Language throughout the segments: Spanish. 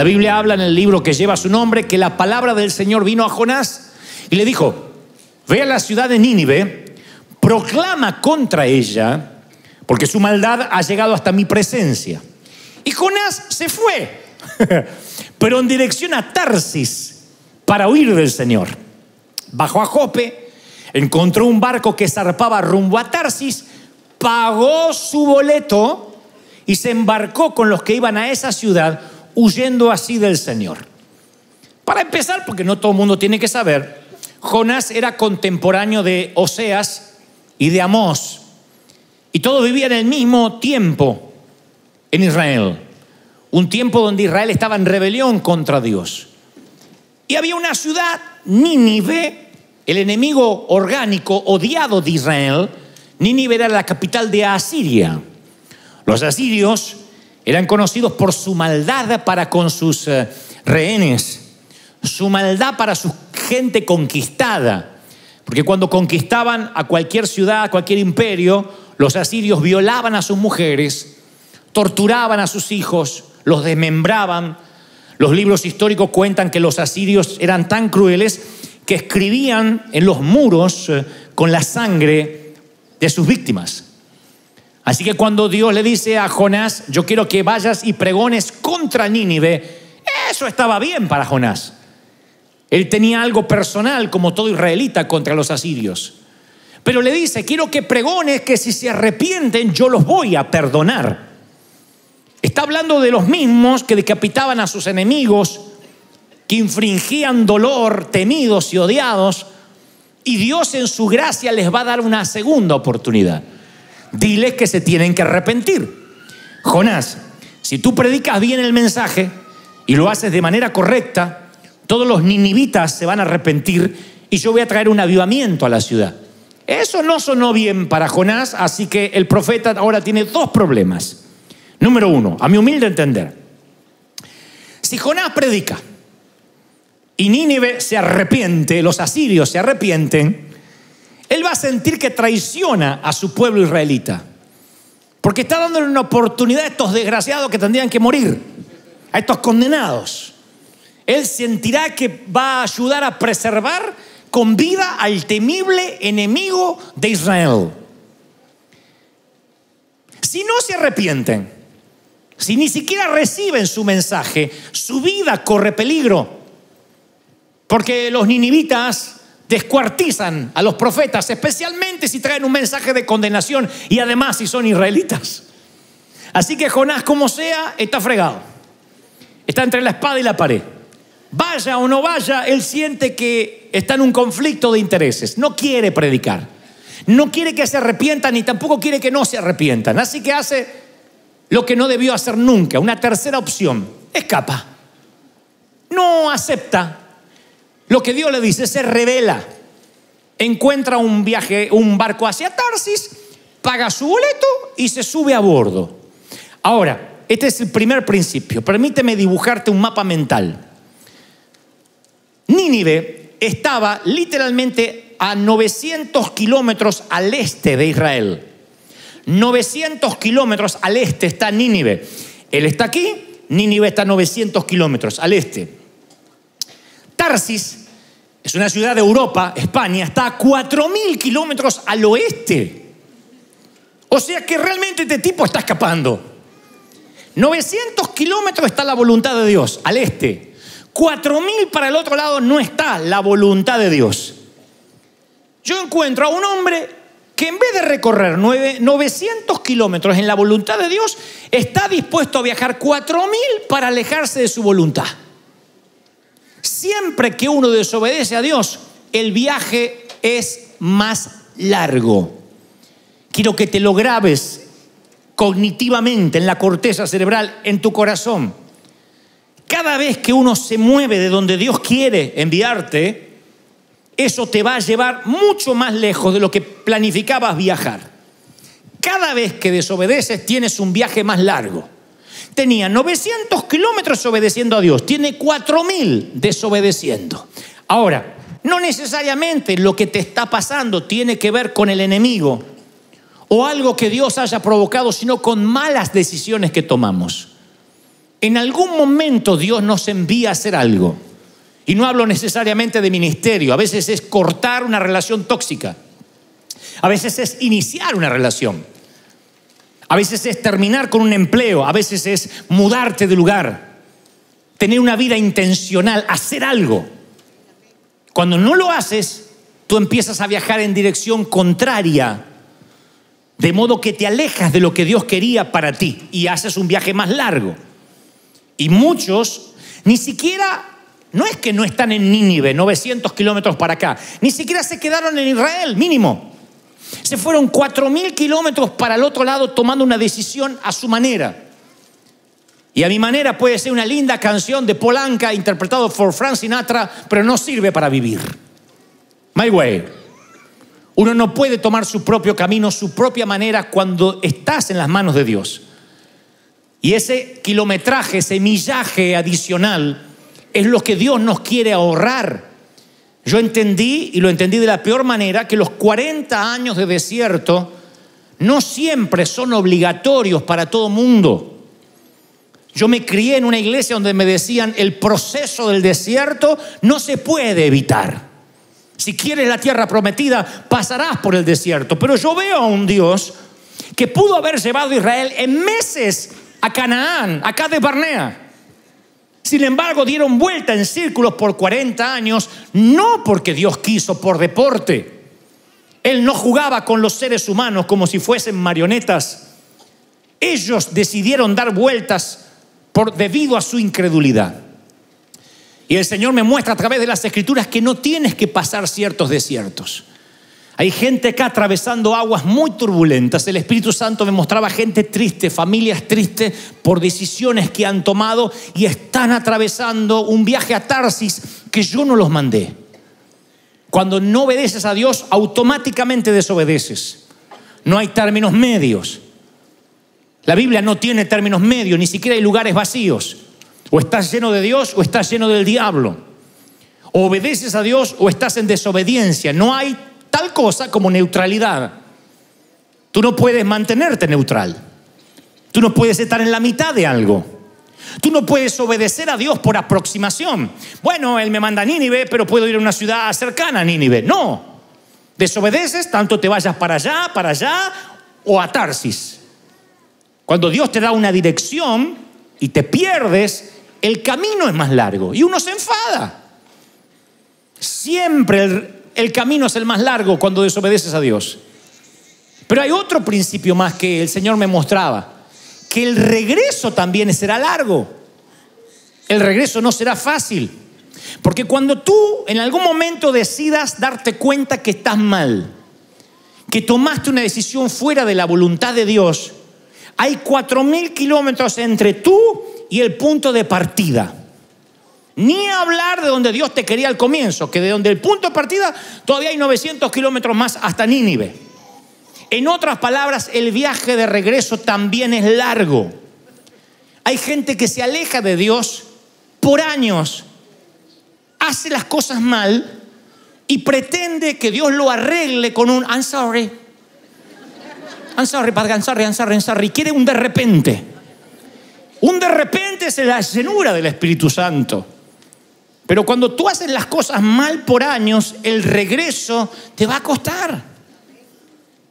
La Biblia habla en el libro que lleva su nombre que la palabra del Señor vino a Jonás y le dijo, ve a la ciudad de Nínive, proclama contra ella, porque su maldad ha llegado hasta mi presencia. Y Jonás se fue, pero en dirección a Tarsis para huir del Señor. Bajó a Jope, encontró un barco que zarpaba rumbo a Tarsis, pagó su boleto y se embarcó con los que iban a esa ciudad, huyendo así del Señor. Para empezar, porque no todo el mundo tiene que saber, Jonás era contemporáneo de Oseas y de Amós, y todos vivían el mismo tiempo en Israel, un tiempo donde Israel estaba en rebelión contra Dios. Y había una ciudad, Nínive, el enemigo orgánico odiado de Israel, Nínive era la capital de Asiria. Los asirios eran conocidos por su maldad para con sus eh, rehenes, su maldad para su gente conquistada. Porque cuando conquistaban a cualquier ciudad, a cualquier imperio, los asirios violaban a sus mujeres, torturaban a sus hijos, los desmembraban. Los libros históricos cuentan que los asirios eran tan crueles que escribían en los muros eh, con la sangre de sus víctimas. Así que cuando Dios le dice a Jonás, yo quiero que vayas y pregones contra Nínive, eso estaba bien para Jonás. Él tenía algo personal, como todo israelita, contra los asirios. Pero le dice, quiero que pregones que si se arrepienten yo los voy a perdonar. Está hablando de los mismos que decapitaban a sus enemigos, que infringían dolor, temidos y odiados, y Dios en su gracia les va a dar una segunda oportunidad. Diles que se tienen que arrepentir. Jonás, si tú predicas bien el mensaje y lo haces de manera correcta, todos los ninivitas se van a arrepentir y yo voy a traer un avivamiento a la ciudad. Eso no sonó bien para Jonás, así que el profeta ahora tiene dos problemas. Número uno, a mi humilde entender, si Jonás predica y Nínive se arrepiente, los asirios se arrepienten, él va a sentir que traiciona a su pueblo israelita. Porque está dándole una oportunidad a estos desgraciados que tendrían que morir, a estos condenados. Él sentirá que va a ayudar a preservar con vida al temible enemigo de Israel. Si no se arrepienten, si ni siquiera reciben su mensaje, su vida corre peligro. Porque los ninivitas descuartizan a los profetas, especialmente si traen un mensaje de condenación y además si son israelitas. Así que Jonás, como sea, está fregado. Está entre la espada y la pared. Vaya o no vaya, él siente que está en un conflicto de intereses. No quiere predicar. No quiere que se arrepientan ni tampoco quiere que no se arrepientan. Así que hace lo que no debió hacer nunca. Una tercera opción. Escapa. No acepta lo que Dios le dice, se revela. Encuentra un viaje, un barco hacia Tarsis, paga su boleto y se sube a bordo. Ahora, este es el primer principio. Permíteme dibujarte un mapa mental. Nínive estaba literalmente a 900 kilómetros al este de Israel. 900 kilómetros al este está Nínive. Él está aquí, Nínive está a 900 kilómetros al este. Tarsis es una ciudad de Europa, España, está a 4.000 kilómetros al oeste. O sea que realmente este tipo está escapando. 900 kilómetros está la voluntad de Dios, al este. 4.000 para el otro lado no está la voluntad de Dios. Yo encuentro a un hombre que en vez de recorrer 900 kilómetros en la voluntad de Dios, está dispuesto a viajar 4.000 para alejarse de su voluntad. Siempre que uno desobedece a Dios, el viaje es más largo. Quiero que te lo grabes cognitivamente en la corteza cerebral, en tu corazón. Cada vez que uno se mueve de donde Dios quiere enviarte, eso te va a llevar mucho más lejos de lo que planificabas viajar. Cada vez que desobedeces tienes un viaje más largo tenía 900 kilómetros obedeciendo a Dios, tiene 4000 desobedeciendo. Ahora, no necesariamente lo que te está pasando tiene que ver con el enemigo o algo que Dios haya provocado, sino con malas decisiones que tomamos. En algún momento Dios nos envía a hacer algo. Y no hablo necesariamente de ministerio, a veces es cortar una relación tóxica, a veces es iniciar una relación, a veces es terminar con un empleo, a veces es mudarte de lugar, tener una vida intencional, hacer algo. Cuando no lo haces, tú empiezas a viajar en dirección contraria, de modo que te alejas de lo que Dios quería para ti y haces un viaje más largo. Y muchos ni siquiera, no es que no están en Nínive, 900 kilómetros para acá, ni siquiera se quedaron en Israel, mínimo. Se fueron 4.000 kilómetros para el otro lado tomando una decisión a su manera. Y a mi manera puede ser una linda canción de Polanca interpretado por Frank Sinatra, pero no sirve para vivir. My way. Uno no puede tomar su propio camino, su propia manera cuando estás en las manos de Dios. Y ese kilometraje, ese millaje adicional, es lo que Dios nos quiere ahorrar. Yo entendí, y lo entendí de la peor manera, que los 40 años de desierto no siempre son obligatorios para todo mundo. Yo me crié en una iglesia donde me decían, el proceso del desierto no se puede evitar. Si quieres la tierra prometida, pasarás por el desierto. Pero yo veo a un Dios que pudo haber llevado a Israel en meses a Canaán, acá de Barnea. Sin embargo, dieron vuelta en círculos por 40 años, no porque Dios quiso por deporte. Él no jugaba con los seres humanos como si fuesen marionetas. Ellos decidieron dar vueltas por, debido a su incredulidad. Y el Señor me muestra a través de las escrituras que no tienes que pasar ciertos desiertos. Hay gente acá atravesando aguas muy turbulentas. El Espíritu Santo me mostraba gente triste, familias tristes por decisiones que han tomado y están atravesando un viaje a Tarsis que yo no los mandé. Cuando no obedeces a Dios, automáticamente desobedeces. No hay términos medios. La Biblia no tiene términos medios, ni siquiera hay lugares vacíos. O estás lleno de Dios o estás lleno del diablo. O obedeces a Dios o estás en desobediencia. No hay cosa como neutralidad. Tú no puedes mantenerte neutral. Tú no puedes estar en la mitad de algo. Tú no puedes obedecer a Dios por aproximación. Bueno, Él me manda a Nínive, pero puedo ir a una ciudad cercana a Nínive. No. Desobedeces, tanto te vayas para allá, para allá o a Tarsis. Cuando Dios te da una dirección y te pierdes, el camino es más largo y uno se enfada. Siempre el, el camino es el más largo cuando desobedeces a Dios. Pero hay otro principio más que el Señor me mostraba, que el regreso también será largo. El regreso no será fácil. Porque cuando tú en algún momento decidas darte cuenta que estás mal, que tomaste una decisión fuera de la voluntad de Dios, hay cuatro mil kilómetros entre tú y el punto de partida. Ni hablar de donde Dios te quería al comienzo, que de donde el punto de partida todavía hay 900 kilómetros más hasta Nínive. En otras palabras, el viaje de regreso también es largo. Hay gente que se aleja de Dios por años, hace las cosas mal y pretende que Dios lo arregle con un I'm sorry. I'm sorry, I'm sorry, I'm sorry, I'm sorry. Quiere un de repente. Un de repente es la llenura del Espíritu Santo. Pero cuando tú haces las cosas mal por años, el regreso te va a costar.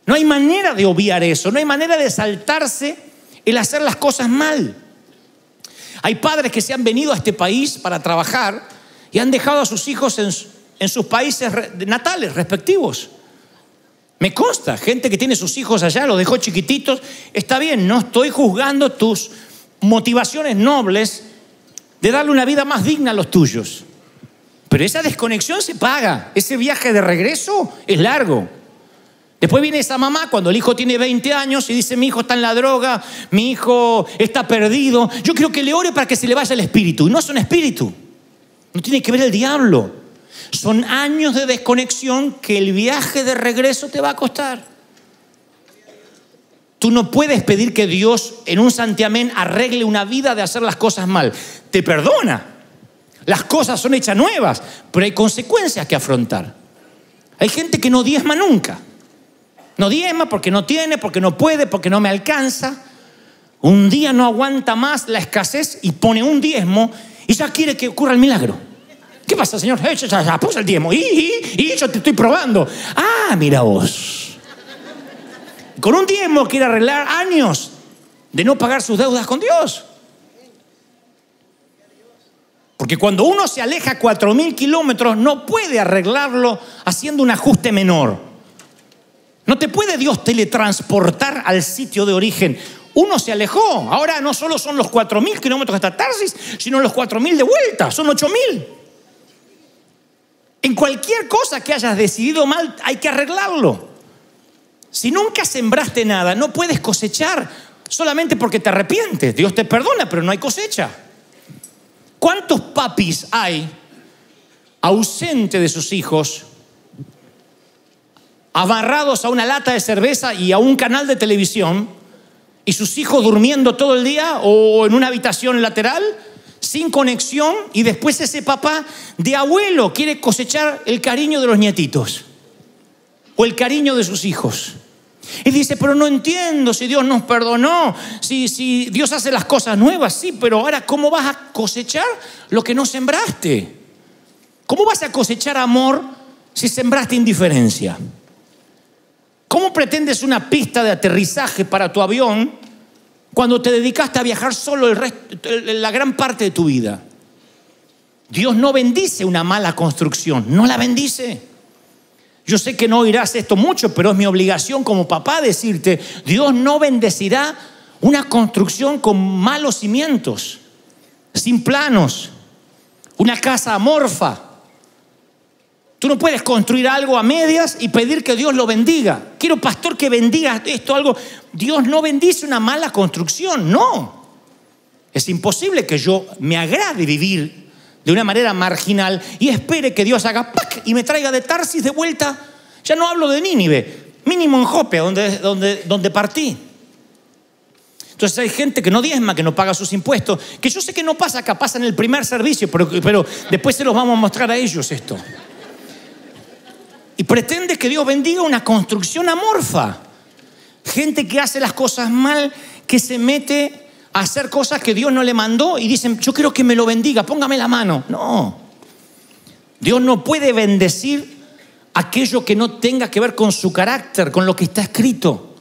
No hay manera de obviar eso, no hay manera de saltarse el hacer las cosas mal. Hay padres que se han venido a este país para trabajar y han dejado a sus hijos en, sus países natales respectivos. Me consta, gente que tiene sus hijos allá, los dejó chiquititos. Está bien, no estoy juzgando tus motivaciones nobles de darle una vida más digna a los tuyos. Pero esa desconexión se paga. Ese viaje de regreso es largo. Después viene esa mamá cuando el hijo tiene 20 años y dice, mi hijo está en la droga, mi hijo está perdido. Yo quiero que le ore para que se le vaya el espíritu. Y no es un espíritu. No tiene que ver el diablo. Son años de desconexión que el viaje de regreso te va a costar. Tú no puedes pedir que Dios en un santiamén arregle una vida de hacer las cosas mal. Te perdona, las cosas son hechas nuevas, pero hay consecuencias que afrontar. Hay gente que no diezma nunca. No diezma porque no tiene, porque no puede, porque no me alcanza. Un día no aguanta más la escasez y pone un diezmo y ya quiere que ocurra el milagro. ¿Qué pasa, Señor? Eh, ya, ya, puse el diezmo. Y, y, y yo te estoy probando. Ah, mira vos. Con un diezmo quiere arreglar años de no pagar sus deudas con Dios. Porque cuando uno se aleja cuatro mil kilómetros, no puede arreglarlo haciendo un ajuste menor. No te puede Dios teletransportar al sitio de origen. Uno se alejó. Ahora no solo son los cuatro mil kilómetros hasta Tarsis, sino los cuatro mil de vuelta. Son ocho mil. En cualquier cosa que hayas decidido mal, hay que arreglarlo. Si nunca sembraste nada, no puedes cosechar solamente porque te arrepientes. Dios te perdona, pero no hay cosecha. ¿Cuántos papis hay ausentes de sus hijos, amarrados a una lata de cerveza y a un canal de televisión, y sus hijos durmiendo todo el día o en una habitación lateral, sin conexión, y después ese papá de abuelo quiere cosechar el cariño de los nietitos o el cariño de sus hijos? Y dice, pero no entiendo si Dios nos perdonó, si, si Dios hace las cosas nuevas, sí, pero ahora ¿cómo vas a cosechar lo que no sembraste? ¿Cómo vas a cosechar amor si sembraste indiferencia? ¿Cómo pretendes una pista de aterrizaje para tu avión cuando te dedicaste a viajar solo el resto, la gran parte de tu vida? Dios no bendice una mala construcción, no la bendice. Yo sé que no oirás esto mucho, pero es mi obligación como papá decirte, Dios no bendecirá una construcción con malos cimientos, sin planos, una casa amorfa. Tú no puedes construir algo a medias y pedir que Dios lo bendiga. Quiero, pastor, que bendiga esto, algo. Dios no bendice una mala construcción, no. Es imposible que yo me agrade vivir de una manera marginal y espere que Dios haga ¡pac! y me traiga de Tarsis de vuelta. Ya no hablo de Nínive, mínimo en Jope, donde, donde, donde partí. Entonces hay gente que no diezma, que no paga sus impuestos, que yo sé que no pasa acá, pasa en el primer servicio, pero, pero después se los vamos a mostrar a ellos esto. Y pretende que Dios bendiga una construcción amorfa. Gente que hace las cosas mal, que se mete hacer cosas que Dios no le mandó y dicen, yo quiero que me lo bendiga, póngame la mano. No. Dios no puede bendecir aquello que no tenga que ver con su carácter, con lo que está escrito.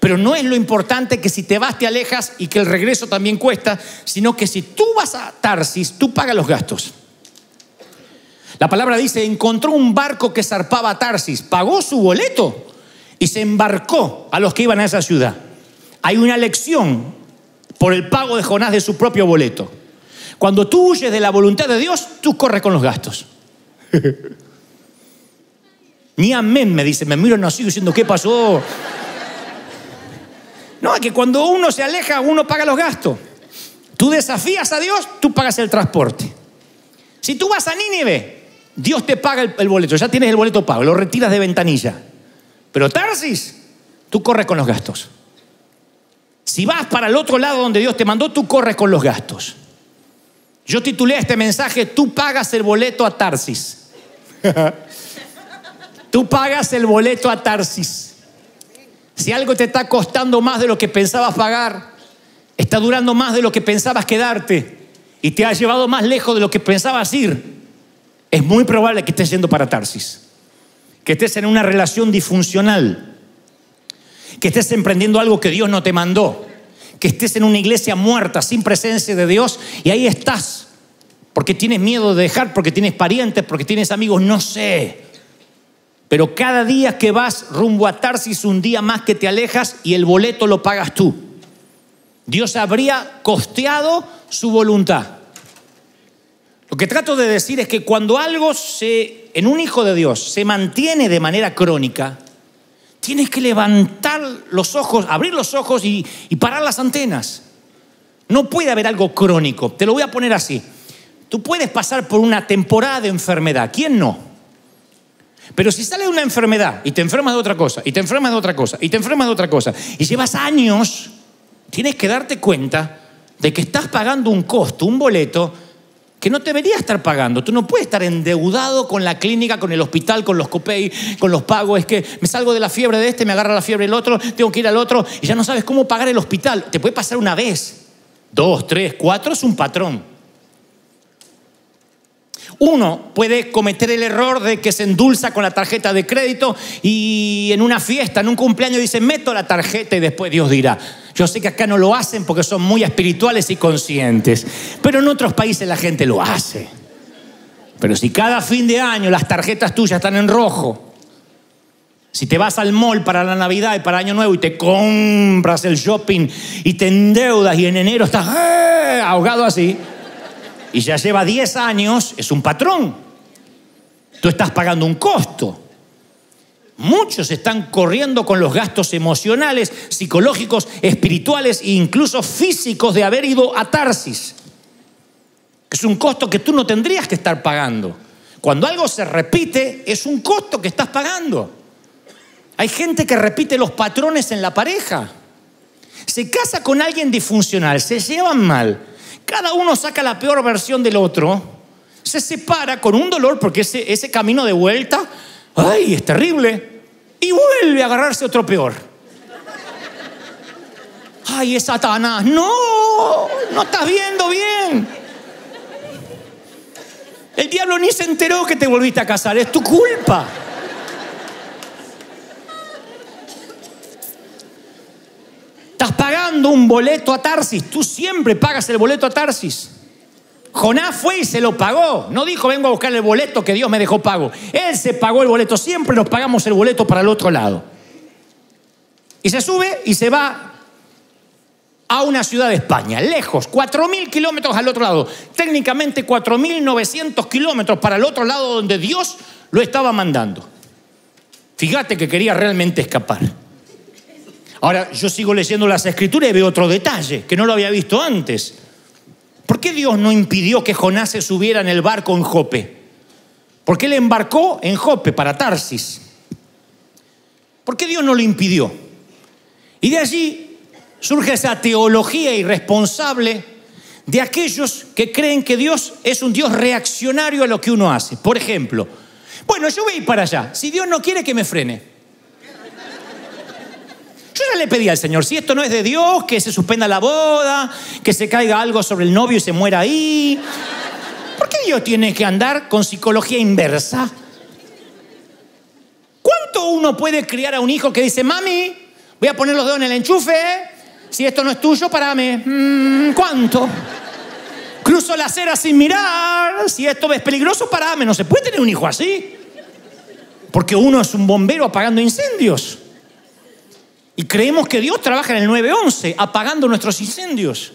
Pero no es lo importante que si te vas te alejas y que el regreso también cuesta, sino que si tú vas a Tarsis, tú pagas los gastos. La palabra dice, encontró un barco que zarpaba a Tarsis, pagó su boleto y se embarcó a los que iban a esa ciudad. Hay una lección por el pago de Jonás de su propio boleto. Cuando tú huyes de la voluntad de Dios, tú corres con los gastos. Ni amén, me dice, me miro, no diciendo, ¿qué pasó? No, es que cuando uno se aleja, uno paga los gastos. Tú desafías a Dios, tú pagas el transporte. Si tú vas a Nínive, Dios te paga el, el boleto, ya tienes el boleto pago, lo retiras de ventanilla. Pero Tarsis, tú corres con los gastos. Si vas para el otro lado donde Dios te mandó, tú corres con los gastos. Yo titulé este mensaje, tú pagas el boleto a Tarsis. tú pagas el boleto a Tarsis. Si algo te está costando más de lo que pensabas pagar, está durando más de lo que pensabas quedarte y te ha llevado más lejos de lo que pensabas ir, es muy probable que estés yendo para Tarsis, que estés en una relación disfuncional que estés emprendiendo algo que Dios no te mandó, que estés en una iglesia muerta, sin presencia de Dios, y ahí estás, porque tienes miedo de dejar, porque tienes parientes, porque tienes amigos, no sé. Pero cada día que vas rumbo a Tarsis, un día más que te alejas y el boleto lo pagas tú. Dios habría costeado su voluntad. Lo que trato de decir es que cuando algo se, en un hijo de Dios se mantiene de manera crónica, Tienes que levantar los ojos, abrir los ojos y, parar las antenas. No puede haber algo crónico. Te lo voy a poner así. Tú puedes pasar por una temporada de enfermedad. ¿Quién no? Pero si sale una enfermedad y te enfermas de otra cosa, y te enfermas de otra cosa, y te enfermas de otra cosa, y llevas años, tienes que darte cuenta de que estás pagando un costo, un boleto, que no debería estar pagando. Tú no puedes estar endeudado con la clínica, con el hospital, con los copay, con los pagos. Es que me salgo de la fiebre de este, me agarra la fiebre del otro, tengo que ir al otro y ya no sabes cómo pagar el hospital. Te puede pasar una vez, dos, tres, cuatro, es un patrón. Uno puede cometer el error de que se endulza con la tarjeta de crédito y en una fiesta, en un cumpleaños dice, meto la tarjeta y después Dios dirá. Yo sé que acá no lo hacen porque son muy espirituales y conscientes, pero en otros países la gente lo hace. Pero si cada fin de año las tarjetas tuyas están en rojo, si te vas al mall para la Navidad y para Año Nuevo y te compras el shopping y te endeudas y en enero estás ¡eh! ahogado así, y ya lleva 10 años, es un patrón. Tú estás pagando un costo. Muchos están corriendo con los gastos emocionales, psicológicos, espirituales e incluso físicos de haber ido a Tarsis. Es un costo que tú no tendrías que estar pagando. Cuando algo se repite, es un costo que estás pagando. Hay gente que repite los patrones en la pareja. Se casa con alguien disfuncional, se llevan mal cada uno saca la peor versión del otro, se separa con un dolor porque ese, ese camino de vuelta, ay, es terrible, y vuelve a agarrarse otro peor. Ay, es Satanás, no, no estás viendo bien. El diablo ni se enteró que te volviste a casar, es tu culpa. Estás pagando un boleto a Tarsis. Tú siempre pagas el boleto a Tarsis. Jonás fue y se lo pagó. No dijo, vengo a buscar el boleto que Dios me dejó pago. Él se pagó el boleto. Siempre nos pagamos el boleto para el otro lado. Y se sube y se va a una ciudad de España, lejos, 4.000 kilómetros al otro lado. Técnicamente 4.900 kilómetros para el otro lado donde Dios lo estaba mandando. Fíjate que quería realmente escapar. Ahora, yo sigo leyendo las escrituras y veo otro detalle que no lo había visto antes. ¿Por qué Dios no impidió que Jonás se subiera en el barco en Jope? ¿Por qué le embarcó en Jope para Tarsis? ¿Por qué Dios no lo impidió? Y de allí surge esa teología irresponsable de aquellos que creen que Dios es un Dios reaccionario a lo que uno hace. Por ejemplo, bueno, yo voy a ir para allá. Si Dios no quiere que me frene, yo ya le pedí al Señor, si esto no es de Dios, que se suspenda la boda, que se caiga algo sobre el novio y se muera ahí. ¿Por qué Dios tiene que andar con psicología inversa? ¿Cuánto uno puede criar a un hijo que dice, mami, voy a poner los dedos en el enchufe, si esto no es tuyo, parame? Mm, ¿Cuánto? Cruzo la acera sin mirar, si esto es peligroso, parame. No se puede tener un hijo así. Porque uno es un bombero apagando incendios. Y creemos que Dios trabaja en el 911, apagando nuestros incendios.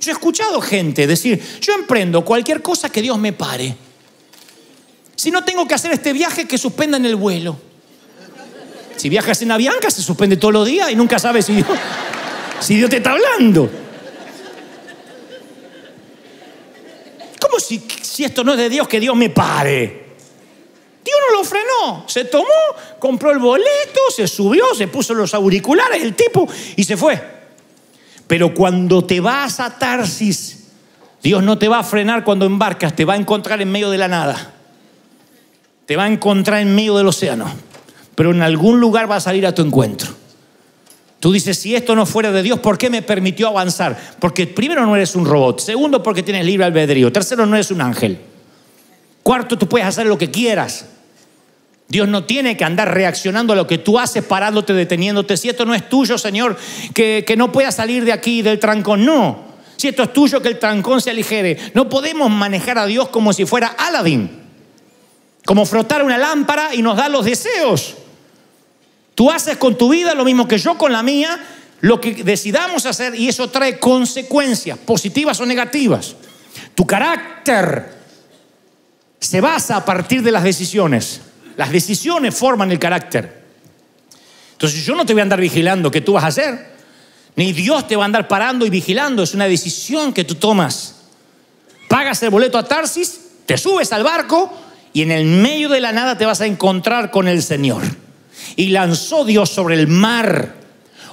Yo he escuchado gente decir, yo emprendo cualquier cosa que Dios me pare. Si no tengo que hacer este viaje, que suspendan el vuelo. Si viajas en Avianca, se suspende todos los días y nunca sabes si Dios, si te está hablando. ¿Cómo si, si esto no es de Dios, que Dios me pare? Lo frenó. Se tomó, compró el boleto, se subió, se puso los auriculares, el tipo, y se fue. Pero cuando te vas a Tarsis, Dios no te va a frenar cuando embarcas, te va a encontrar en medio de la nada. Te va a encontrar en medio del océano. Pero en algún lugar va a salir a tu encuentro. Tú dices, si esto no fuera de Dios, ¿por qué me permitió avanzar? Porque primero no eres un robot, segundo porque tienes libre albedrío, tercero no eres un ángel. Cuarto, tú puedes hacer lo que quieras. Dios no tiene que andar reaccionando a lo que tú haces, parándote, deteniéndote. Si esto no es tuyo, Señor, que, que no puedas salir de aquí del trancón. No. Si esto es tuyo, que el trancón se aligere. No podemos manejar a Dios como si fuera Aladín. Como frotar una lámpara y nos da los deseos. Tú haces con tu vida lo mismo que yo con la mía, lo que decidamos hacer y eso trae consecuencias, positivas o negativas. Tu carácter se basa a partir de las decisiones. Las decisiones forman el carácter. Entonces yo no te voy a andar vigilando qué tú vas a hacer. Ni Dios te va a andar parando y vigilando. Es una decisión que tú tomas. Pagas el boleto a Tarsis, te subes al barco y en el medio de la nada te vas a encontrar con el Señor. Y lanzó Dios sobre el mar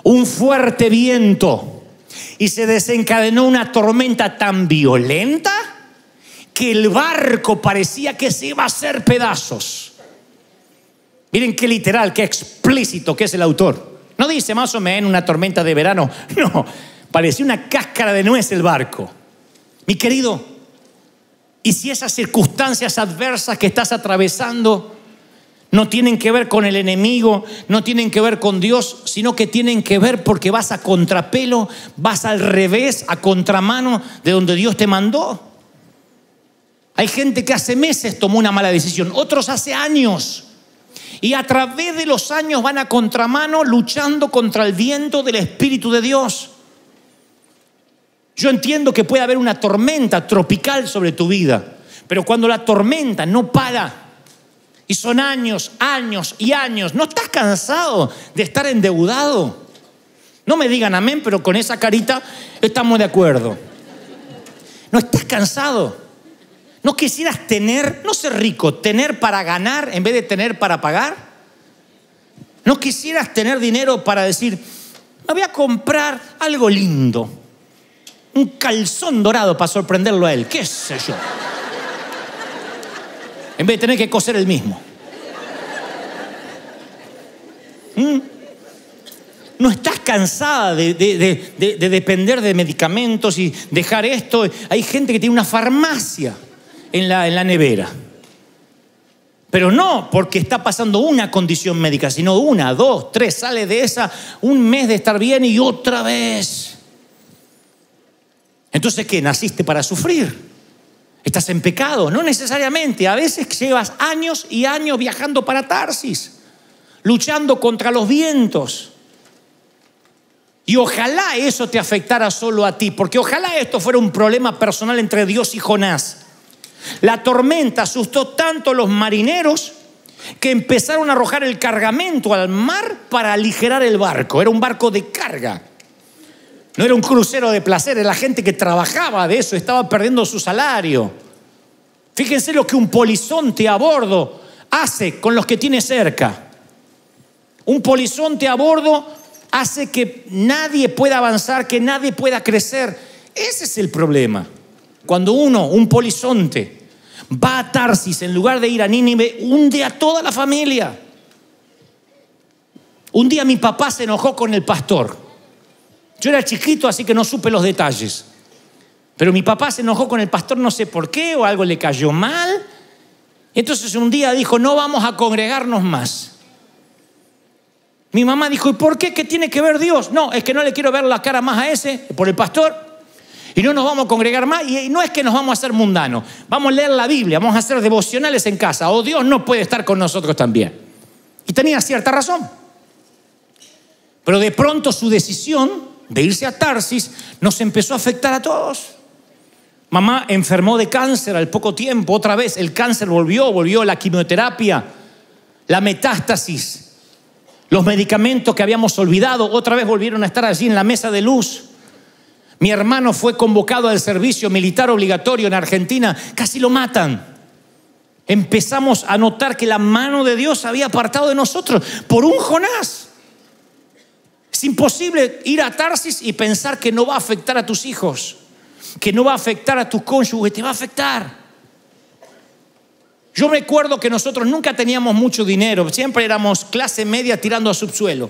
un fuerte viento y se desencadenó una tormenta tan violenta que el barco parecía que se iba a hacer pedazos. Miren qué literal, qué explícito que es el autor. No dice más o menos una tormenta de verano, no, parecía una cáscara de nuez el barco. Mi querido, ¿y si esas circunstancias adversas que estás atravesando no tienen que ver con el enemigo, no tienen que ver con Dios, sino que tienen que ver porque vas a contrapelo, vas al revés, a contramano de donde Dios te mandó. Hay gente que hace meses tomó una mala decisión, otros hace años. Y a través de los años van a contramano luchando contra el viento del Espíritu de Dios. Yo entiendo que puede haber una tormenta tropical sobre tu vida, pero cuando la tormenta no para, y son años, años y años. ¿No estás cansado de estar endeudado? No me digan amén, pero con esa carita estamos de acuerdo. ¿No estás cansado? ¿No quisieras tener, no ser rico, tener para ganar en vez de tener para pagar? ¿No quisieras tener dinero para decir, me voy a comprar algo lindo? Un calzón dorado para sorprenderlo a él, qué sé yo en vez de tener que coser el mismo. ¿Mm? ¿No estás cansada de, depender de medicamentos y dejar esto? Hay gente que tiene una farmacia en la, en la nevera. Pero no porque está pasando una condición médica, sino una, dos, tres, sale de esa un mes de estar bien y otra vez. Entonces, ¿qué? ¿Naciste para sufrir? Estás en pecado, no necesariamente. A veces llevas años y años viajando para Tarsis, luchando contra los vientos. Y ojalá eso te afectara solo a ti, porque ojalá esto fuera un problema personal entre Dios y Jonás. La tormenta asustó tanto a los marineros que empezaron a arrojar el cargamento al mar para aligerar el barco. Era un barco de carga. No era un crucero de placer, era la gente que trabajaba de eso, estaba perdiendo su salario. Fíjense lo que un polizonte a bordo hace con los que tiene cerca. Un polizonte a bordo hace que nadie pueda avanzar, que nadie pueda crecer. Ese es el problema. Cuando uno, un polizonte, va a Tarsis en lugar de ir a Nínive, hunde a toda la familia. Un día mi papá se enojó con el pastor. Yo era chiquito, así que no supe los detalles. Pero mi papá se enojó con el pastor, no sé por qué, o algo le cayó mal. Entonces un día dijo, no vamos a congregarnos más. Mi mamá dijo, ¿y por qué? ¿Qué tiene que ver Dios? No, es que no le quiero ver la cara más a ese, por el pastor. Y no nos vamos a congregar más. Y no es que nos vamos a hacer mundanos. Vamos a leer la Biblia, vamos a hacer devocionales en casa. O Dios no puede estar con nosotros también. Y tenía cierta razón. Pero de pronto su decisión de irse a Tarsis nos empezó a afectar a todos. Mamá enfermó de cáncer al poco tiempo, otra vez el cáncer volvió, volvió la quimioterapia, la metástasis, los medicamentos que habíamos olvidado, otra vez volvieron a estar allí en la mesa de luz. Mi hermano fue convocado al servicio militar obligatorio en Argentina, casi lo matan. Empezamos a notar que la mano de Dios había apartado de nosotros por un Jonás. Es imposible ir a Tarsis y pensar que no va a afectar a tus hijos, que no va a afectar a tu cónyuge, te va a afectar. Yo recuerdo que nosotros nunca teníamos mucho dinero, siempre éramos clase media tirando a subsuelo.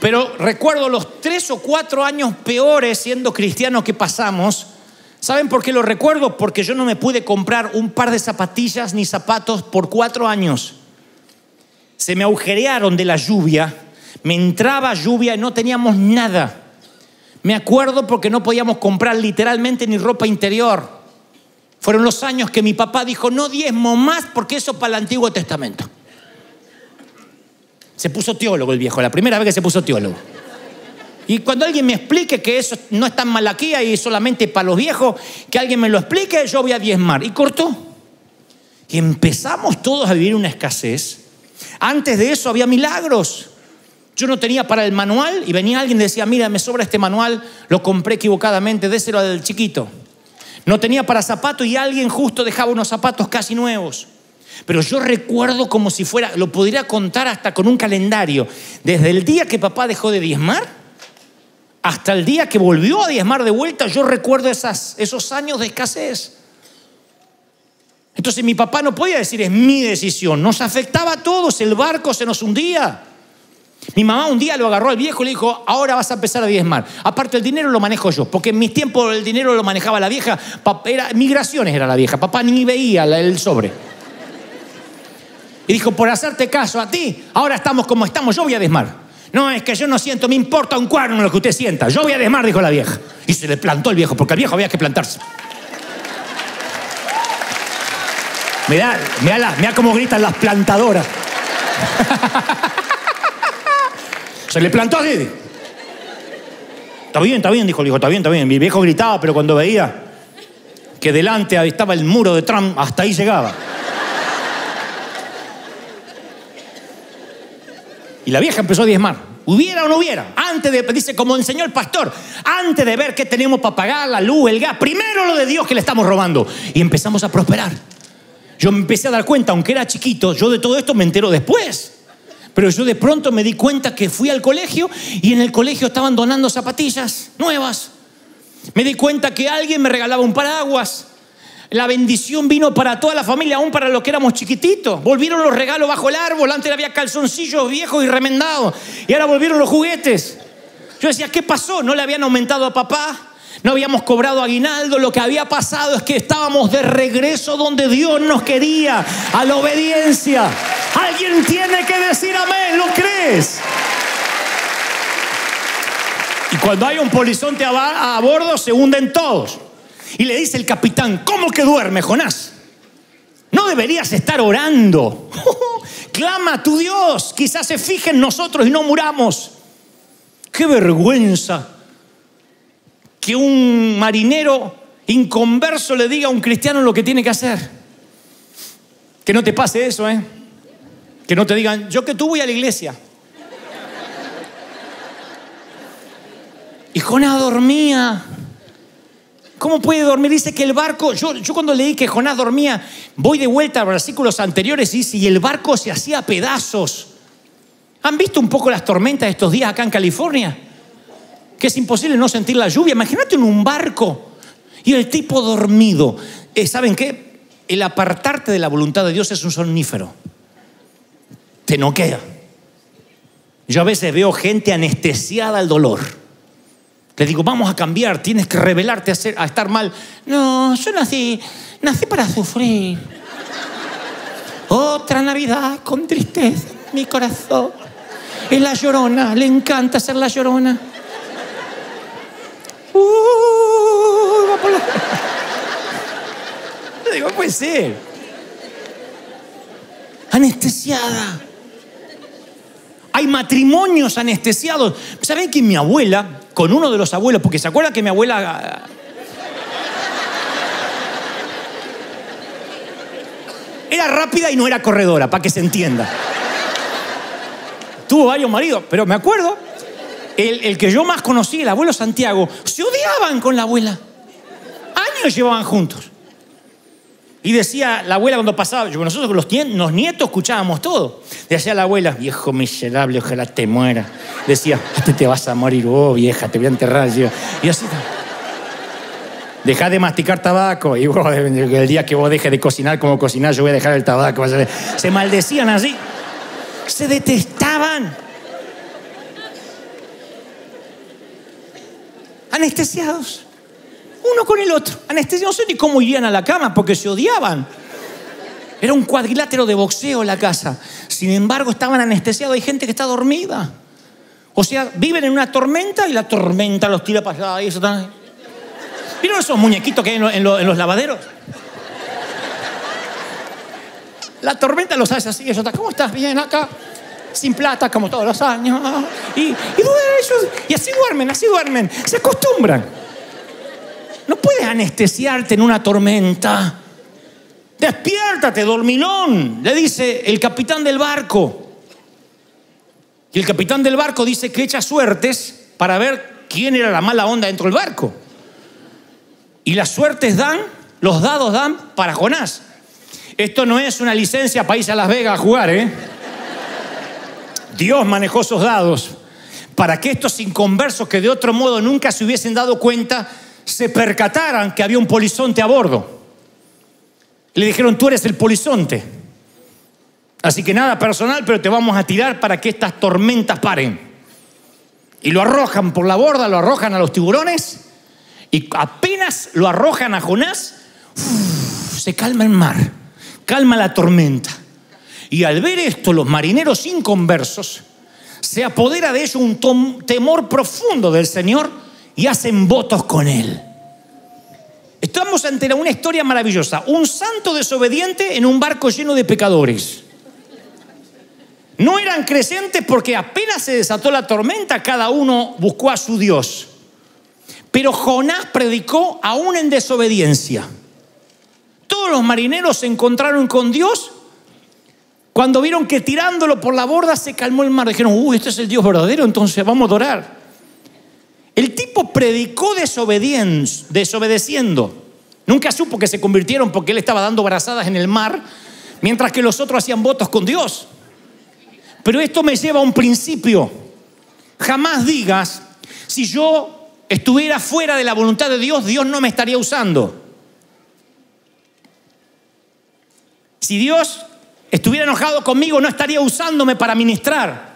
Pero recuerdo los tres o cuatro años peores siendo cristiano que pasamos. ¿Saben por qué lo recuerdo? Porque yo no me pude comprar un par de zapatillas ni zapatos por cuatro años se me agujerearon de la lluvia, me entraba lluvia y no teníamos nada. Me acuerdo porque no podíamos comprar literalmente ni ropa interior. Fueron los años que mi papá dijo, no diezmo más porque eso para el Antiguo Testamento. Se puso teólogo el viejo, la primera vez que se puso teólogo. Y cuando alguien me explique que eso no es tan malaquía y solamente para los viejos, que alguien me lo explique, yo voy a diezmar. Y cortó. Y empezamos todos a vivir una escasez antes de eso había milagros. Yo no tenía para el manual y venía alguien y decía, mira, me sobra este manual, lo compré equivocadamente, déselo al chiquito. No tenía para zapatos y alguien justo dejaba unos zapatos casi nuevos. Pero yo recuerdo como si fuera, lo pudiera contar hasta con un calendario, desde el día que papá dejó de diezmar hasta el día que volvió a diezmar de vuelta, yo recuerdo esos años de escasez. Entonces mi papá no podía decir es mi decisión, nos afectaba a todos, el barco se nos hundía. Mi mamá un día lo agarró al viejo y le dijo, ahora vas a empezar a diezmar. Aparte el dinero lo manejo yo, porque en mis tiempos el dinero lo manejaba la vieja, era, migraciones era la vieja, papá ni veía el sobre. Y dijo, por hacerte caso a ti, ahora estamos como estamos, yo voy a diezmar. No, es que yo no siento, me importa un cuerno lo que usted sienta. Yo voy a desmar, dijo la vieja. Y se le plantó el viejo, porque al viejo había que plantarse. Mirá, mirá, mirá cómo gritan las plantadoras. se le plantó así. Está bien, está bien, dijo el viejo, está bien, está bien. Mi viejo gritaba, pero cuando veía que delante estaba el muro de Trump, hasta ahí llegaba. Y la vieja empezó a diezmar. Hubiera o no hubiera. Antes de, dice, como enseñó el pastor, antes de ver qué tenemos para pagar, la luz, el gas, primero lo de Dios que le estamos robando. Y empezamos a prosperar. Yo me empecé a dar cuenta, aunque era chiquito, yo de todo esto me entero después. Pero yo de pronto me di cuenta que fui al colegio y en el colegio estaban donando zapatillas nuevas. Me di cuenta que alguien me regalaba un paraguas. La bendición vino para toda la familia, aún para los que éramos chiquititos. Volvieron los regalos bajo el árbol. Antes había calzoncillos viejos y remendados. Y ahora volvieron los juguetes. Yo decía, ¿qué pasó? ¿No le habían aumentado a papá? No habíamos cobrado aguinaldo, lo que había pasado es que estábamos de regreso donde Dios nos quería, a la obediencia. Alguien tiene que decir amén, ¿lo crees? Y cuando hay un polizonte a, a bordo, se hunden todos. Y le dice el capitán, ¿cómo que duerme, Jonás? No deberías estar orando. Clama a tu Dios, quizás se fije en nosotros y no muramos. Qué vergüenza que un marinero inconverso le diga a un cristiano lo que tiene que hacer. Que no te pase eso, ¿eh? Que no te digan, yo que tú voy a la iglesia. Y Jonás dormía. ¿Cómo puede dormir? Dice que el barco, yo, yo cuando leí que Jonás dormía, voy de vuelta a versículos anteriores y dice, y el barco se hacía pedazos. ¿Han visto un poco las tormentas estos días acá en California? Que es imposible no sentir la lluvia. Imagínate en un barco y el tipo dormido. Eh, ¿Saben qué? El apartarte de la voluntad de Dios es un somnífero. Te noquea. Yo a veces veo gente anestesiada al dolor le digo, vamos a cambiar, tienes que revelarte a, estar mal. No, yo nací, nací para sufrir. Otra Navidad con tristeza, mi corazón. Es la llorona, le encanta ser la llorona. Uh, va por la... Le digo, puede ser. Anestesiada. Hay matrimonios anestesiados. ¿Saben que mi abuela, con uno de los abuelos, porque se acuerda que mi abuela... Era rápida y no era corredora, para que se entienda. Tuvo varios maridos, pero me acuerdo, el, el que yo más conocí, el abuelo Santiago, se odiaban con la abuela. Años llevaban juntos. Y decía la abuela cuando pasaba, nosotros con los, nietos escuchábamos todo. Decía la abuela, viejo miserable, ojalá te muera. Decía, te, vas a morir, oh vieja, te voy a enterrar. Y así. Deja de masticar tabaco. Y el día que vos dejes de cocinar como cocinar, yo voy a dejar el tabaco. Se maldecían así. Se detestaban. Anestesiados uno con el otro. Anestesia, no sé ni cómo irían a la cama porque se odiaban. Era un cuadrilátero de boxeo la casa. Sin embargo, estaban anestesiados. Hay gente que está dormida. O sea, viven en una tormenta y la tormenta los tira para allá. Y eso ¿Vieron esos muñequitos que hay en, los lavaderos? La tormenta los hace así. Eso está, ¿cómo estás? Bien acá. Sin plata, como todos los años. Y, y, y así duermen, así duermen. Se acostumbran. No puedes anestesiarte en una tormenta. Despiértate, dormilón, le dice el capitán del barco. Y el capitán del barco dice que echa suertes para ver quién era la mala onda dentro del barco. Y las suertes dan, los dados dan para Jonás. Esto no es una licencia para irse a Las Vegas a jugar, ¿eh? Dios manejó esos dados para que estos inconversos que de otro modo nunca se hubiesen dado cuenta, se percataran que había un polizonte a bordo. Le dijeron, tú eres el polizonte. Así que nada personal, pero te vamos a tirar para que estas tormentas paren. Y lo arrojan por la borda, lo arrojan a los tiburones, y apenas lo arrojan a Jonás, se calma el mar, calma la tormenta. Y al ver esto, los marineros inconversos, se apodera de ellos un temor profundo del Señor y hacen votos con Él. Estamos ante una historia maravillosa. Un santo desobediente en un barco lleno de pecadores. No eran creyentes porque apenas se desató la tormenta, cada uno buscó a su Dios. Pero Jonás predicó aún en desobediencia. Todos los marineros se encontraron con Dios cuando vieron que tirándolo por la borda se calmó el mar. Dijeron, uy, este es el Dios verdadero, entonces vamos a adorar. El tipo predicó desobedeciendo. Nunca supo que se convirtieron porque él estaba dando brazadas en el mar, mientras que los otros hacían votos con Dios. Pero esto me lleva a un principio. Jamás digas, si yo estuviera fuera de la voluntad de Dios, Dios no me estaría usando. Si Dios estuviera enojado conmigo, no estaría usándome para ministrar.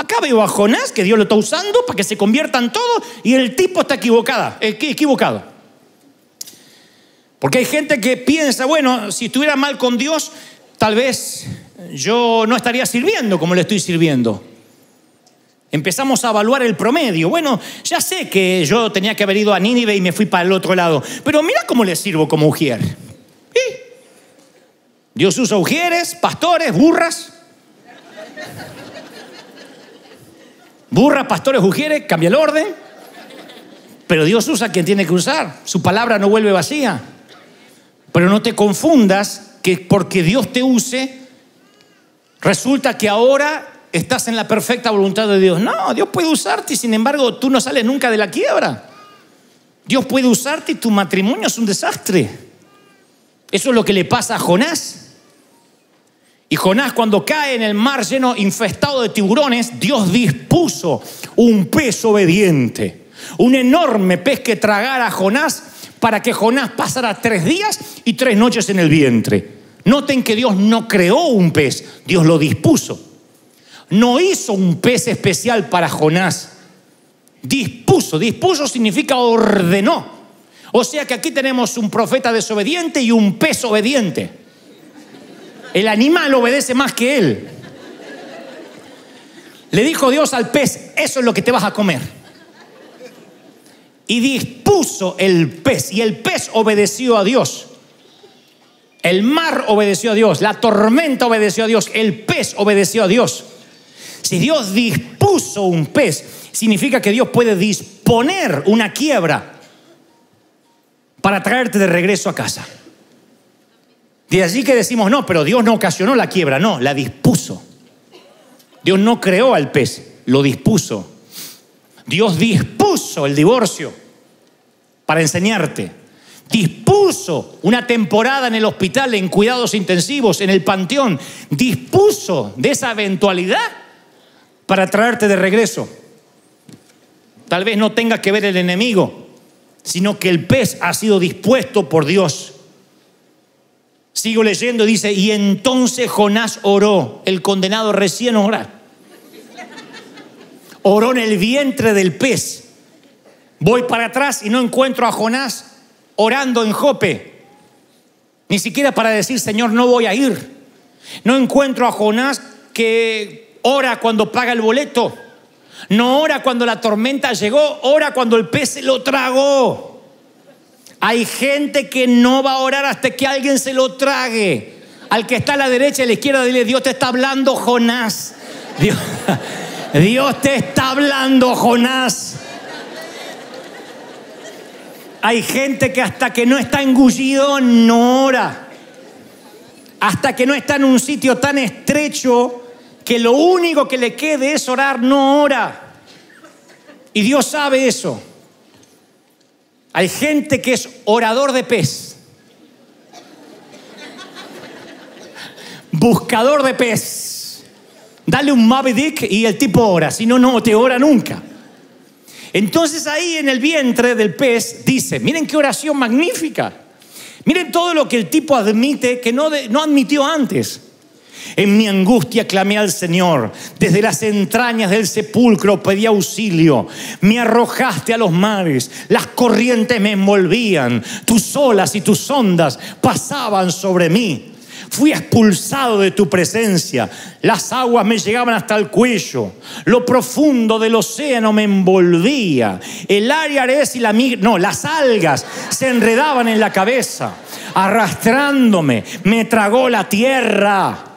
Acá veo a Jonás, que Dios lo está usando para que se conviertan todos, y el tipo está equivocada, equivocado. Porque hay gente que piensa, bueno, si estuviera mal con Dios, tal vez yo no estaría sirviendo como le estoy sirviendo. Empezamos a evaluar el promedio. Bueno, ya sé que yo tenía que haber ido a Nínive y me fui para el otro lado, pero mira cómo le sirvo como ujier. Dios usa ujieres, pastores, burras. Burras, pastores, ujieres, cambia el orden. Pero Dios usa quien tiene que usar. Su palabra no vuelve vacía. Pero no te confundas que porque Dios te use, Resulta que ahora estás en la perfecta voluntad de Dios. No, Dios puede usarte y sin embargo tú no sales nunca de la quiebra. Dios puede usarte y tu matrimonio es un desastre. Eso es lo que le pasa a Jonás. Y Jonás cuando cae en el mar lleno, infestado de tiburones, Dios dispuso un pez obediente, un enorme pez que tragara a Jonás para que Jonás pasara tres días y tres noches en el vientre. Noten que Dios no creó un pez, Dios lo dispuso. No hizo un pez especial para Jonás. Dispuso, dispuso significa ordenó. O sea que aquí tenemos un profeta desobediente y un pez obediente. El animal obedece más que él. Le dijo Dios al pez, eso es lo que te vas a comer. Y dispuso el pez, y el pez obedeció a Dios. El mar obedeció a Dios, la tormenta obedeció a Dios, el pez obedeció a Dios. Si Dios dispuso un pez, significa que Dios puede disponer una quiebra para traerte de regreso a casa. De allí que decimos, no, pero Dios no ocasionó la quiebra, no, la dispuso. Dios no creó al pez, lo dispuso. Dios dispuso el divorcio para enseñarte dispuso una temporada en el hospital, en cuidados intensivos, en el panteón, dispuso de esa eventualidad para traerte de regreso. Tal vez no tenga que ver el enemigo, sino que el pez ha sido dispuesto por Dios. Sigo leyendo, dice, y entonces Jonás oró, el condenado recién ora. Oró en el vientre del pez. Voy para atrás y no encuentro a Jonás orando en Jope. Ni siquiera para decir, Señor, no voy a ir. No encuentro a Jonás que ora cuando paga el boleto. No ora cuando la tormenta llegó, ora cuando el pez se lo tragó. Hay gente que no va a orar hasta que alguien se lo trague. Al que está a la derecha y a la izquierda, dile, Dios te está hablando, Jonás. Dios, Dios te está hablando, Jonás. Hay gente que hasta que no está engullido no ora. Hasta que no está en un sitio tan estrecho que lo único que le quede es orar, no ora. Y Dios sabe eso. Hay gente que es orador de pez. Buscador de pez. Dale un Moby Dick y el tipo ora, si no, no te ora nunca. Entonces ahí en el vientre del pez dice, miren qué oración magnífica. Miren todo lo que el tipo admite que no, no admitió antes. En mi angustia clamé al Señor. Desde las entrañas del sepulcro pedí auxilio. Me arrojaste a los mares. Las corrientes me envolvían. Tus olas y tus ondas pasaban sobre mí. Fui expulsado de tu presencia. Las aguas me llegaban hasta el cuello. Lo profundo del océano me envolvía. El Ariares y la migra, no, las algas se enredaban en la cabeza, arrastrándome. Me tragó la tierra.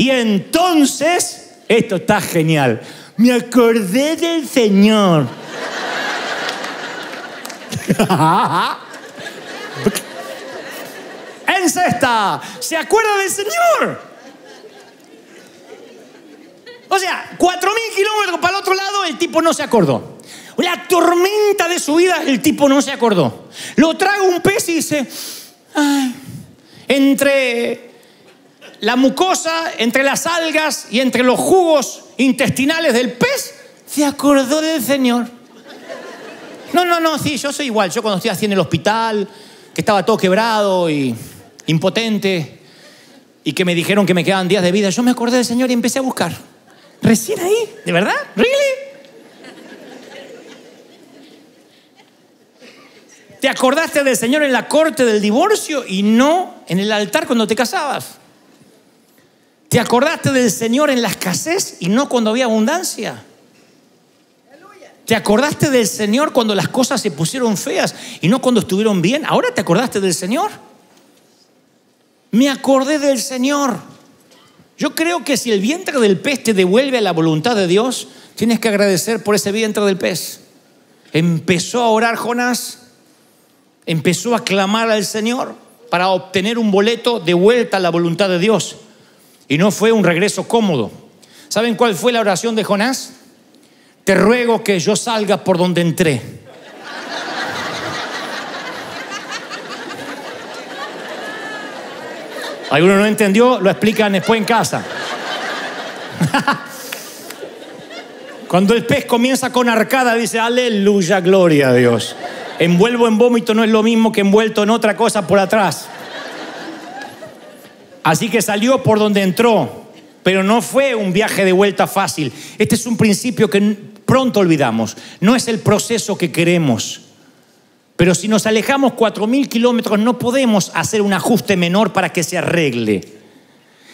Y entonces, esto está genial. Me acordé del Señor. en cesta. ¿Se acuerda del Señor? O sea, cuatro mil kilómetros para el otro lado, el tipo no se acordó. La tormenta de su vida, el tipo no se acordó. Lo traga un pez y dice, entre la mucosa, entre las algas y entre los jugos intestinales del pez, se acordó del Señor. No, no, no, sí, yo soy igual. Yo cuando estoy así en el hospital, que estaba todo quebrado y impotente y que me dijeron que me quedaban días de vida, yo me acordé del Señor y empecé a buscar. Recién ahí, ¿de verdad? ¿Really? ¿Te acordaste del Señor en la corte del divorcio y no en el altar cuando te casabas? ¿Te acordaste del Señor en la escasez y no cuando había abundancia? ¿Te acordaste del Señor cuando las cosas se pusieron feas y no cuando estuvieron bien? ¿Ahora te acordaste del Señor? Me acordé del Señor. Yo creo que si el vientre del pez te devuelve a la voluntad de Dios, tienes que agradecer por ese vientre del pez. Empezó a orar Jonás, empezó a clamar al Señor para obtener un boleto de vuelta a la voluntad de Dios. Y no fue un regreso cómodo. ¿Saben cuál fue la oración de Jonás? Te ruego que yo salga por donde entré. Alguno no entendió, lo explican después en casa. Cuando el pez comienza con arcada, dice, aleluya, gloria a Dios. Envuelvo en vómito no es lo mismo que envuelto en otra cosa por atrás. Así que salió por donde entró, pero no fue un viaje de vuelta fácil. Este es un principio que pronto olvidamos. No es el proceso que queremos. Pero si nos alejamos cuatro mil kilómetros no podemos hacer un ajuste menor para que se arregle.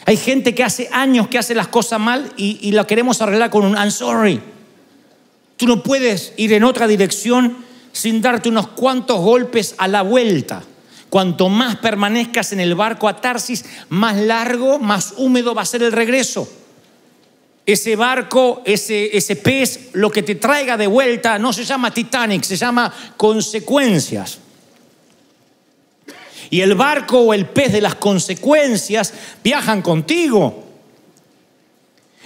Hay gente que hace años que hace las cosas mal y, y la queremos arreglar con un I'm sorry. Tú no puedes ir en otra dirección sin darte unos cuantos golpes a la vuelta. Cuanto más permanezcas en el barco a Tarsis, más largo, más húmedo va a ser el regreso ese barco, ese, ese pez, lo que te traiga de vuelta no se llama Titanic, se llama consecuencias. Y el barco o el pez de las consecuencias viajan contigo.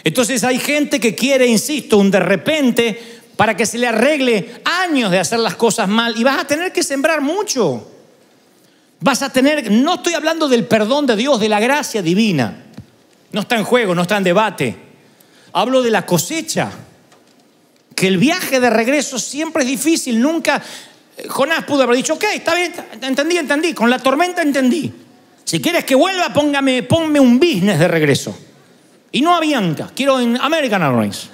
Entonces hay gente que quiere, insisto, un de repente para que se le arregle años de hacer las cosas mal y vas a tener que sembrar mucho. Vas a tener, no estoy hablando del perdón de Dios, de la gracia divina. No está en juego, no está en debate. Hablo de la cosecha. Que el viaje de regreso siempre es difícil. Nunca. Eh, Jonás pudo haber dicho, ok, está bien, entendí, entendí. Con la tormenta entendí. Si quieres que vuelva, póngame, ponme un business de regreso. Y no a Bianca, quiero en American Airlines.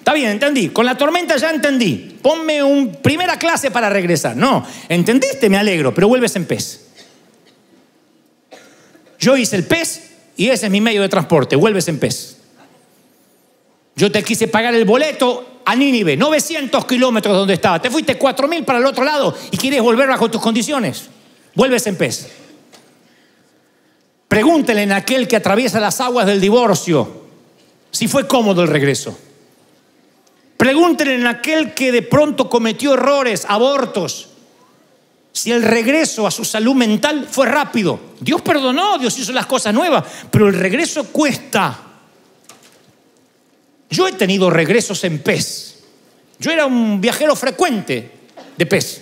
Está bien, entendí. Con la tormenta ya entendí. Ponme un primera clase para regresar. No, entendiste, me alegro, pero vuelves en pez. Yo hice el pez y ese es mi medio de transporte. Vuelves en pez. Yo te quise pagar el boleto a Nínive, 900 kilómetros donde estaba. Te fuiste 4.000 para el otro lado y quieres volver bajo tus condiciones. Vuelves en pez. Pregúntele en aquel que atraviesa las aguas del divorcio si fue cómodo el regreso. Pregúntele en aquel que de pronto cometió errores, abortos, si el regreso a su salud mental fue rápido. Dios perdonó, Dios hizo las cosas nuevas, pero el regreso cuesta. Yo he tenido regresos en pez. Yo era un viajero frecuente de pez.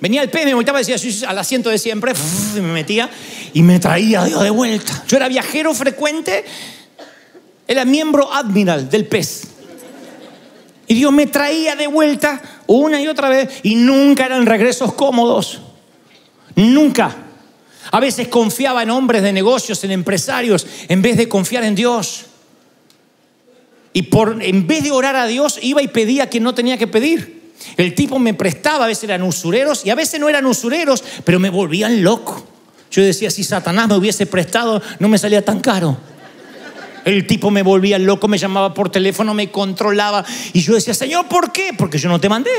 Venía el pez, me volteaba y decía al asiento de siempre, me metía. y me traía Dios de vuelta. Yo era viajero frecuente, era miembro admiral del pez. Y Dios me traía de vuelta una y otra vez y nunca eran regresos cómodos. Nunca. A veces confiaba en hombres de negocios, en empresarios, en vez de confiar en Dios. Y por, en vez de orar a Dios, iba y pedía quien no tenía que pedir. El tipo me prestaba, a veces eran usureros y a veces no eran usureros, pero me volvían loco. Yo decía, si Satanás me hubiese prestado, no me salía tan caro. El tipo me volvía loco, me llamaba por teléfono, me controlaba. Y yo decía, Señor, ¿por qué? Porque yo no te mandé.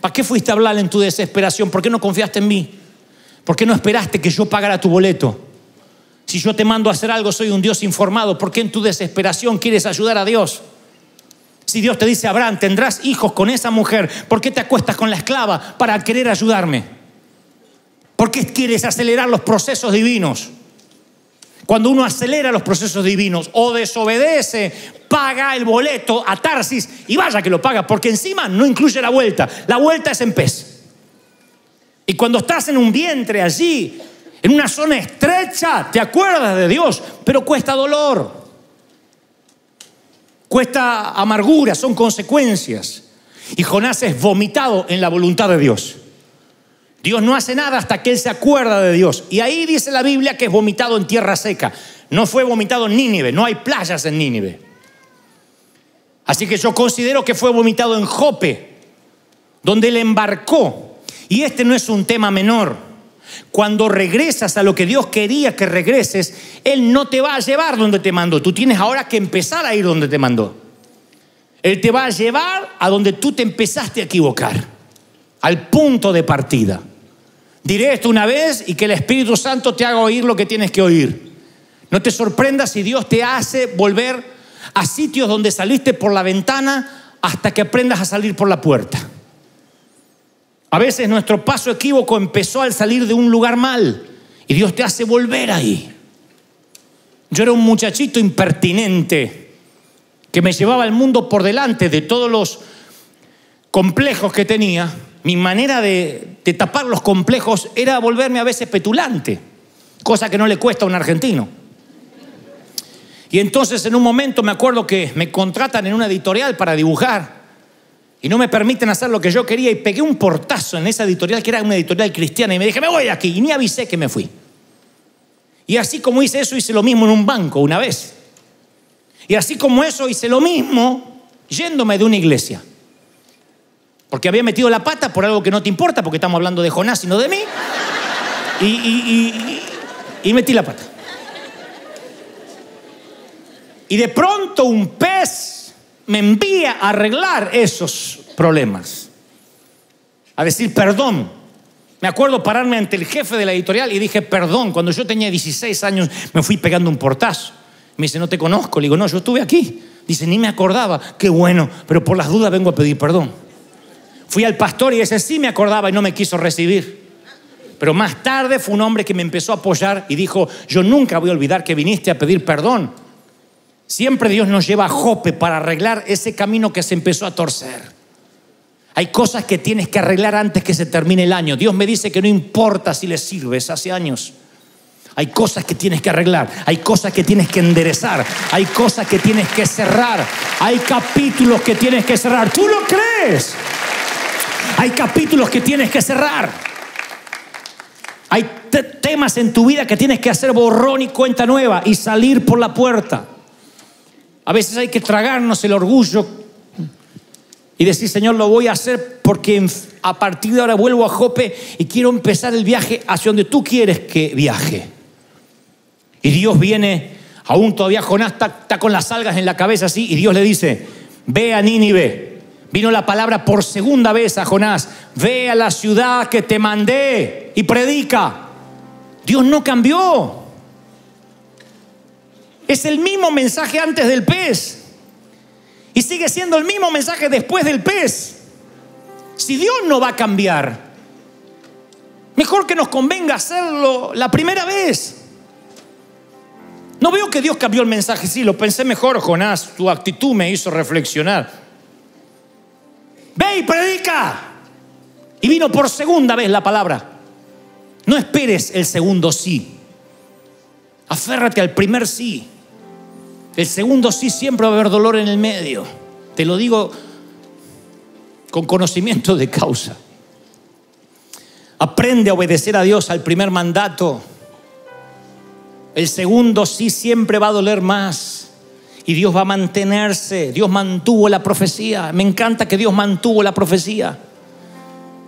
¿Para qué fuiste a hablar en tu desesperación? ¿Por qué no confiaste en mí? ¿Por qué no esperaste que yo pagara tu boleto? Si yo te mando a hacer algo, soy un Dios informado. ¿Por qué en tu desesperación quieres ayudar a Dios? Si Dios te dice, Abraham, tendrás hijos con esa mujer, ¿por qué te acuestas con la esclava para querer ayudarme? ¿Por qué quieres acelerar los procesos divinos? Cuando uno acelera los procesos divinos o desobedece, paga el boleto a Tarsis y vaya que lo paga, porque encima no incluye la vuelta. La vuelta es en pez. Y cuando estás en un vientre allí, en una zona estrecha, te acuerdas de Dios, pero cuesta dolor. Cuesta amargura, son consecuencias. Y Jonás es vomitado en la voluntad de Dios. Dios no hace nada hasta que él se acuerda de Dios. Y ahí dice la Biblia que es vomitado en tierra seca. No fue vomitado en Nínive, no hay playas en Nínive. Así que yo considero que fue vomitado en Jope, donde él embarcó. Y este no es un tema menor. Cuando regresas a lo que Dios quería que regreses, Él no te va a llevar donde te mandó. Tú tienes ahora que empezar a ir donde te mandó. Él te va a llevar a donde tú te empezaste a equivocar, al punto de partida. Diré esto una vez y que el Espíritu Santo te haga oír lo que tienes que oír. No te sorprendas si Dios te hace volver a sitios donde saliste por la ventana hasta que aprendas a salir por la puerta. A veces nuestro paso equívoco empezó al salir de un lugar mal y Dios te hace volver ahí. Yo era un muchachito impertinente que me llevaba el mundo por delante de todos los complejos que tenía mi manera de, tapar los complejos era volverme a veces petulante, cosa que no le cuesta a un argentino. Y entonces en un momento me acuerdo que me contratan en una editorial para dibujar y no me permiten hacer lo que yo quería y pegué un portazo en esa editorial que era una editorial cristiana y me dije, me voy de aquí y ni avisé que me fui. Y así como hice eso, hice lo mismo en un banco una vez. Y así como eso, hice lo mismo yéndome de una iglesia. Porque había metido la pata por algo que no te importa, porque estamos hablando de Jonás y no de mí. Y, metí la pata. Y de pronto un pez me envía a arreglar esos problemas. A decir perdón. Me acuerdo pararme ante el jefe de la editorial y dije perdón. Cuando yo tenía 16 años me fui pegando un portazo. Me dice, no te conozco. Le digo, no, yo estuve aquí. Dice, ni me acordaba. Qué bueno, pero por las dudas vengo a pedir perdón. Fui al pastor y ese sí me acordaba y no me quiso recibir. Pero más tarde fue un hombre que me empezó a apoyar y dijo, yo nunca voy a olvidar que viniste a pedir perdón. Siempre Dios nos lleva a Jope para arreglar ese camino que se empezó a torcer. Hay cosas que tienes que arreglar antes que se termine el año. Dios me dice que no importa si le sirves hace años. Hay cosas que tienes que arreglar, hay cosas que tienes que enderezar, hay cosas que tienes que cerrar, hay capítulos que tienes que cerrar. ¿Tú lo crees? Hay capítulos que tienes que cerrar. Hay temas en tu vida que tienes que hacer borrón y cuenta nueva y salir por la puerta. A veces hay que tragarnos el orgullo y decir, Señor, lo voy a hacer porque a partir de ahora vuelvo a Jope y quiero empezar el viaje hacia donde tú quieres que viaje. Y Dios viene, aún todavía Jonás está, con las algas en la cabeza así, y Dios le dice, ve a Nínive Vino la palabra por segunda vez a Jonás, ve a la ciudad que te mandé y predica. Dios no cambió. Es el mismo mensaje antes del pez. Y sigue siendo el mismo mensaje después del pez. Si Dios no va a cambiar, mejor que nos convenga hacerlo la primera vez. No veo que Dios cambió el mensaje, sí, lo pensé mejor, Jonás, tu actitud me hizo reflexionar. Ve y predica. Y vino por segunda vez la palabra. No esperes el segundo sí. Aférrate al primer sí. El segundo sí siempre va a haber dolor en el medio. Te lo digo con conocimiento de causa. Aprende a obedecer a Dios al primer mandato. El segundo sí siempre va a doler más. Y Dios va a mantenerse. Dios mantuvo la profecía. Me encanta que Dios mantuvo la profecía.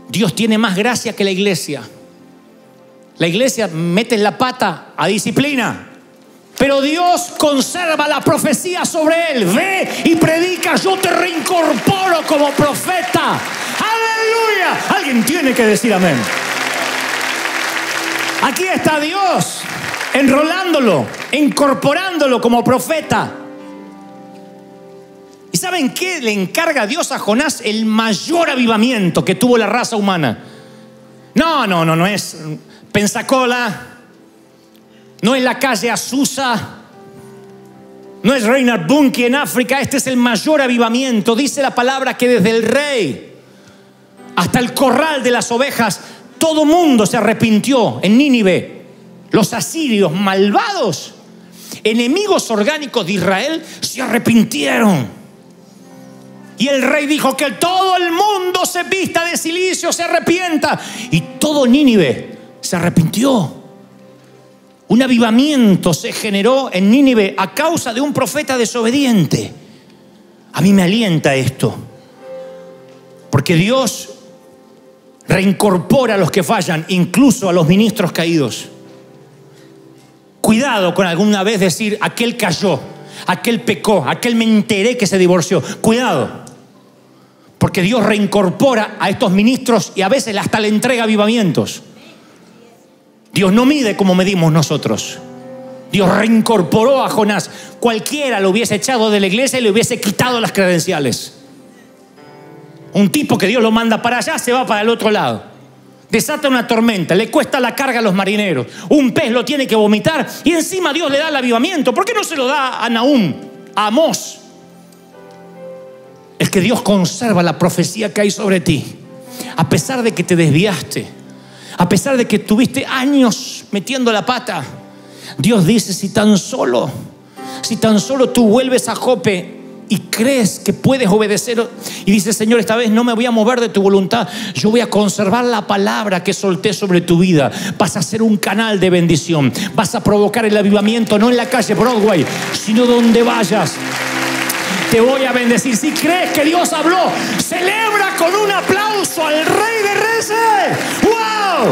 Dios tiene más gracia que la iglesia. La iglesia mete la pata a disciplina. Pero Dios conserva la profecía sobre él. Ve y predica, yo te reincorporo como profeta. Aleluya. Alguien tiene que decir amén. Aquí está Dios enrolándolo, incorporándolo como profeta. ¿Y saben qué le encarga Dios a Jonás? El mayor avivamiento que tuvo la raza humana. No, no, no, no es Pensacola, no es la calle Azusa, no es Reinhard Bunke en África, este es el mayor avivamiento. Dice la palabra que desde el rey hasta el corral de las ovejas, todo mundo se arrepintió en Nínive. Los asirios malvados, enemigos orgánicos de Israel, se arrepintieron. Y el rey dijo que todo el mundo se vista de silicio, se arrepienta. Y todo Nínive se arrepintió. Un avivamiento se generó en Nínive a causa de un profeta desobediente. A mí me alienta esto. Porque Dios reincorpora a los que fallan, incluso a los ministros caídos. Cuidado con alguna vez decir, aquel cayó, aquel pecó, aquel me enteré que se divorció. Cuidado. Porque Dios reincorpora a estos ministros y a veces hasta le entrega avivamientos. Dios no mide como medimos nosotros. Dios reincorporó a Jonás. Cualquiera lo hubiese echado de la iglesia y le hubiese quitado las credenciales. Un tipo que Dios lo manda para allá se va para el otro lado. Desata una tormenta, le cuesta la carga a los marineros. Un pez lo tiene que vomitar y encima Dios le da el avivamiento. ¿Por qué no se lo da a Nahum, a Amós? Es que Dios conserva la profecía que hay sobre ti. A pesar de que te desviaste, a pesar de que tuviste años metiendo la pata, Dios dice, si tan solo, si tan solo tú vuelves a Jope y crees que puedes obedecer y dices, Señor, esta vez no me voy a mover de tu voluntad, yo voy a conservar la palabra que solté sobre tu vida. Vas a ser un canal de bendición, vas a provocar el avivamiento, no en la calle Broadway, sino donde vayas te voy a bendecir. Si crees que Dios habló, celebra con un aplauso al Rey de Reyes. ¡Wow!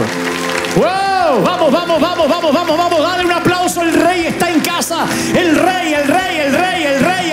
¡Wow! Vamos, vamos, vamos, vamos, vamos, vamos. Dale un aplauso. El Rey está en casa. El Rey, el Rey, el Rey, el Rey.